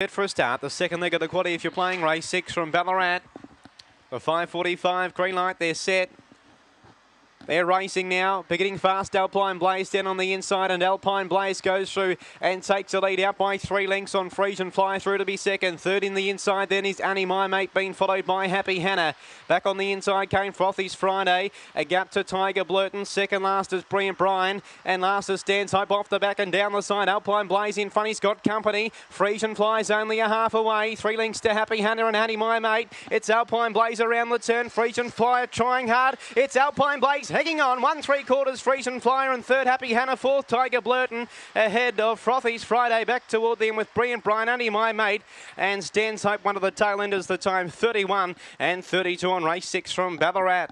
Set for a start. The second leg of the quaddy if you're playing race six from Ballarat. The 545 green light, they're set. They're racing now, beginning fast. Alpine Blaze down on the inside, and Alpine Blaze goes through and takes the lead out by three lengths on Frisian Fly through to be second. Third in the inside, then is Annie My Mate, being followed by Happy Hannah. Back on the inside came Frothy's Friday. A gap to Tiger Blurton. Second last is Brian, and last is Stands Hope off the back and down the side. Alpine Blaze in front. He's got company. Frisian Fly's only a half away. Three lengths to Happy Hannah and Annie My Mate. It's Alpine Blaze around the turn. Frisian Flyer trying hard. It's Alpine Blaze hanging on. One three quarters Frisian Flyer and third Happy Hannah. Fourth Tiger Blurton ahead of Frothy's Friday. Back toward them with Brian, Annie My Mate, and Stands Hope. One of the tail enders. The time 31 and 32 on race six from Ballarat.